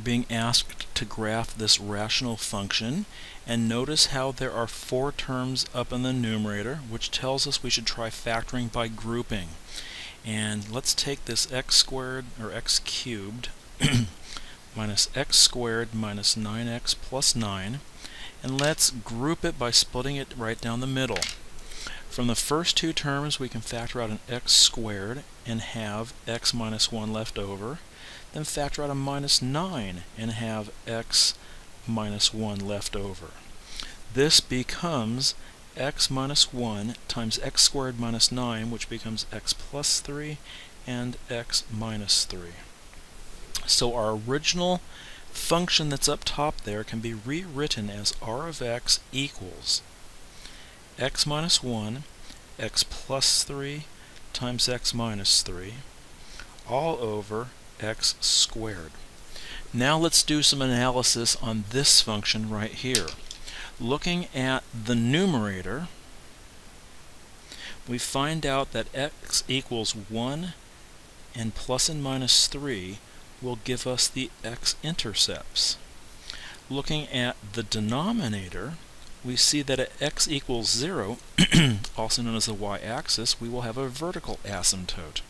being asked to graph this rational function and notice how there are four terms up in the numerator which tells us we should try factoring by grouping. And let's take this x squared or x cubed minus x squared minus 9x plus 9 and let's group it by splitting it right down the middle. From the first two terms we can factor out an x squared and have x minus 1 left over. Then factor out a minus 9 and have x minus 1 left over. This becomes x minus 1 times x squared minus 9, which becomes x plus 3, and x minus 3. So our original function that's up top there can be rewritten as r of x equals x minus 1, x plus 3 times x minus 3, all over x squared. Now let's do some analysis on this function right here. Looking at the numerator, we find out that x equals 1 and plus and minus 3 will give us the x-intercepts. Looking at the denominator, we see that at x equals 0, also known as the y-axis, we will have a vertical asymptote.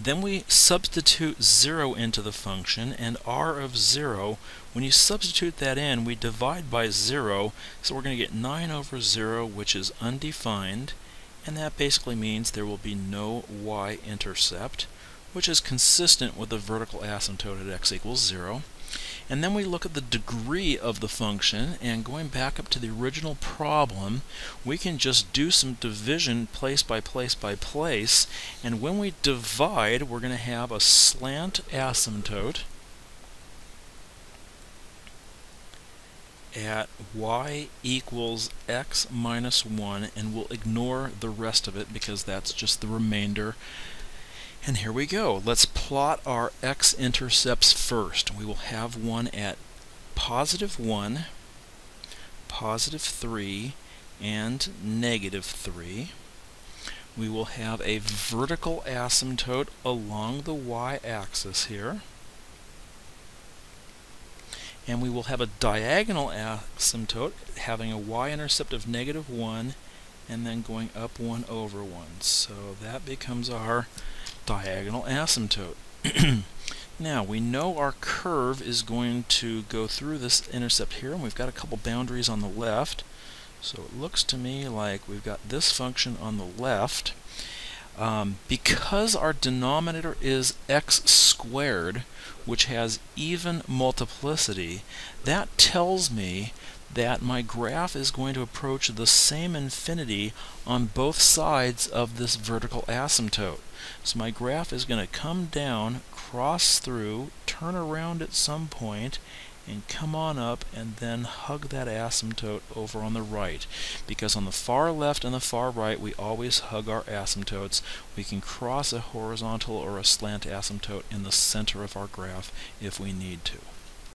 Then we substitute 0 into the function, and r of 0, when you substitute that in, we divide by 0, so we're going to get 9 over 0, which is undefined, and that basically means there will be no y-intercept, which is consistent with the vertical asymptote at x equals 0. And then we look at the degree of the function, and going back up to the original problem, we can just do some division place by place by place, and when we divide, we're going to have a slant asymptote at y equals x minus 1, and we'll ignore the rest of it because that's just the remainder and here we go. Let's plot our x-intercepts first. We will have one at positive 1, positive 3, and negative 3. We will have a vertical asymptote along the y-axis here. And we will have a diagonal asymptote having a y-intercept of negative 1 and then going up 1 over 1. So that becomes our diagonal asymptote. now we know our curve is going to go through this intercept here and we've got a couple boundaries on the left so it looks to me like we've got this function on the left um, because our denominator is x squared which has even multiplicity that tells me that my graph is going to approach the same infinity on both sides of this vertical asymptote. So my graph is going to come down, cross through, turn around at some point, and come on up and then hug that asymptote over on the right. Because on the far left and the far right we always hug our asymptotes. We can cross a horizontal or a slant asymptote in the center of our graph if we need to.